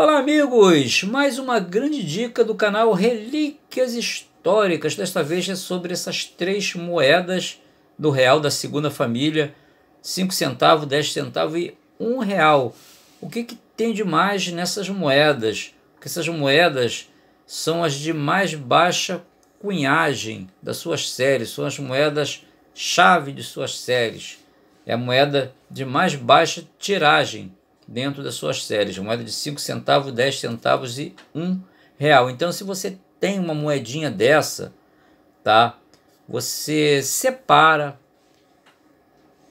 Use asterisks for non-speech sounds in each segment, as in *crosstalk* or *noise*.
Olá amigos, mais uma grande dica do canal Relíquias Históricas. Desta vez é sobre essas três moedas do real da segunda família, 5 centavos, 10 centavos e 1 real. O que, que tem de mais nessas moedas? Porque essas moedas são as de mais baixa cunhagem das suas séries, são as moedas chave de suas séries. É a moeda de mais baixa tiragem dentro das suas séries, moeda de 5 centavos, 10 centavos e 1 real. Então, se você tem uma moedinha dessa, tá? Você separa,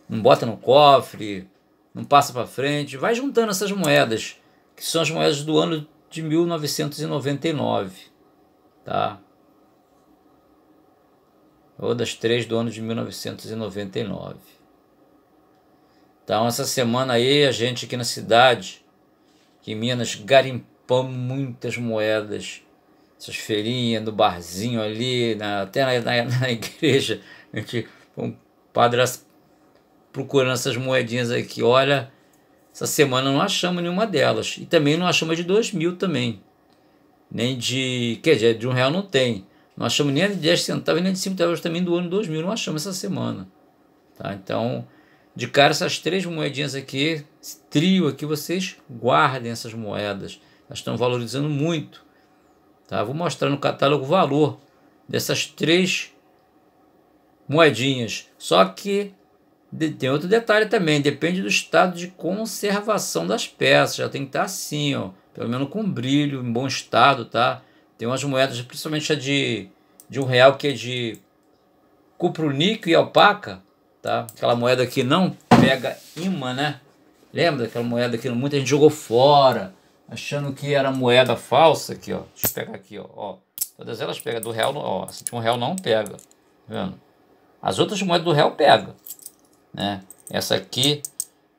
não bota no cofre, não passa para frente, vai juntando essas moedas, que são as moedas do ano de 1999, tá? Ou das três do ano de 1999. Então, essa semana aí, a gente aqui na cidade, em Minas, garimpamos muitas moedas. Essas feirinhas no barzinho ali, na, até na, na, na, *laughs* igreja. A gente, um padre procurando essas moedinhas aqui. Olha, essa semana não achamos nenhuma delas. E também não achamos de dois mil também. Nem de. Quer dizer, de um real não tem. Não achamos nem de 10 centavos, nem de 5 centavos também do ano 2000. Não achamos essa semana. Tá? Então de cara, essas três moedinhas aqui, esse trio aqui, vocês guardem essas moedas. Elas estão valorizando muito. Tá? Vou mostrar no catálogo o valor dessas três moedinhas. Só que tem outro detalhe também, depende do estado de conservação das peças. Já tem que estar assim, ó, pelo menos com brilho, em bom estado, tá? Tem umas moedas, principalmente a de, de um real, que é de cuproníquel e alpaca, tá? Aquela moeda que não pega imã, né? Lembra daquela moeda que muita gente jogou fora, achando que era moeda falsa aqui, ó. Deixa eu pegar aqui, ó. ó. Todas elas pegam do real, ó, de um real não pega, tá vendo? As outras moedas do real pega, né? Essa aqui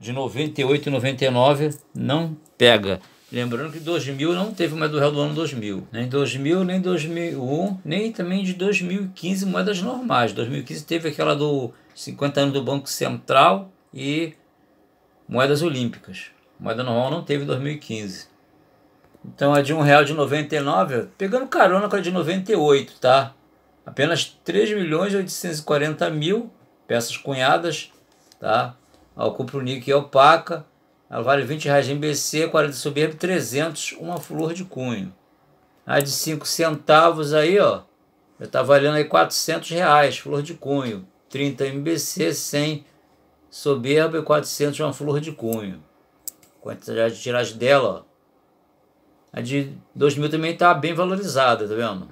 de 98 e 99 não pega. Lembrando que 2000 não teve moeda real do ano 2000. Nem 2000, nem 2001, nem também de 2015 moedas normais. 2015 teve aquela do 50 anos do Banco Central e moedas olímpicas. Moeda normal não teve em 2015. Então a de um real de 99, pegando carona com a de 98, tá? Apenas 3 milhões 840 mil peças cunhadas, tá? Ao cupronique e opaca ela vale 20 reais em BC, 40 soberbo, 300, uma flor de cunho. A de 5 centavos aí, ó, já tá valendo aí 400 reais, flor de cunho. 30 MBC, 100 soberba e 400 uma flor de cunho. Quantidade de tiragem dela, ó. A de 2000 também tá bem valorizada, tá vendo?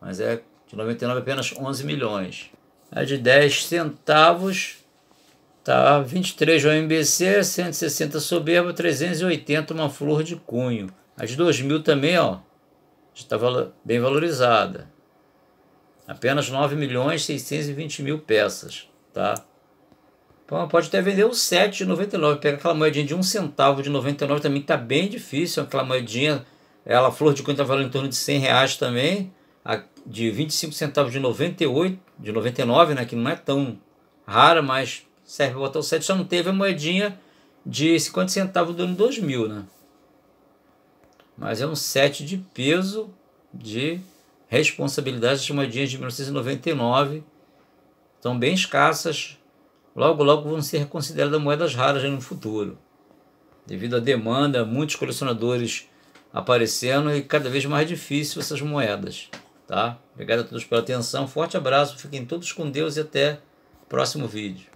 Mas é de 99 apenas 11 milhões. A de 10 centavos Tá, 23 MBC, 160 soberba, 380 uma flor de cunho. A de 2000 também, ó, está bem valorizada. Apenas 9 milhões 620 mil peças, tá? Então pode até vender o 7 de 99, pega aquela moedinha de 1 centavo de 99 também tá bem difícil, aquela moedinha, ela flor de cunho tá valendo em torno de 100 reais também, a de 25 centavos de 98, de 99, né, que não é tão rara, mas serve para botar o 7, só não teve a moedinha de 50 centavos do ano 2000, né? Mas é um 7 de peso de responsabilidade, as moedinhas de 1999 estão bem escassas, logo logo vão ser consideradas moedas raras no futuro. Devido à demanda, muitos colecionadores aparecendo e cada vez mais difícil essas moedas. Tá? Obrigado a todos pela atenção, forte abraço, fiquem todos com Deus e até o próximo vídeo.